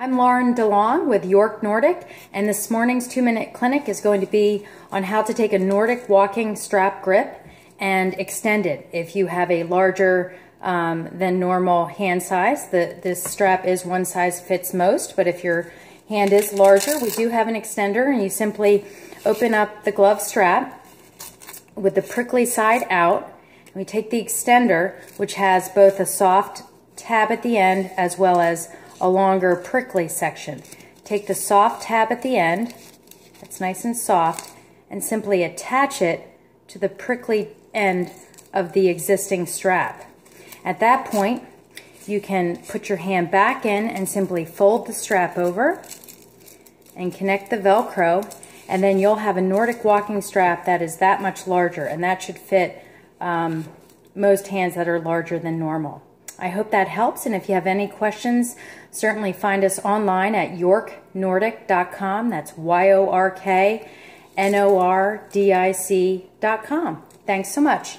I'm Lauren DeLong with York Nordic, and this morning's two minute clinic is going to be on how to take a Nordic walking strap grip and extend it. If you have a larger um, than normal hand size, the, this strap is one size fits most, but if your hand is larger, we do have an extender, and you simply open up the glove strap with the prickly side out. And we take the extender, which has both a soft tab at the end as well as a longer prickly section. Take the soft tab at the end, that's nice and soft, and simply attach it to the prickly end of the existing strap. At that point, you can put your hand back in and simply fold the strap over and connect the Velcro, and then you'll have a Nordic walking strap that is that much larger, and that should fit um, most hands that are larger than normal. I hope that helps, and if you have any questions, certainly find us online at yorknordic.com. That's Y-O-R-K N-O-R-D-I-C.com. Thanks so much.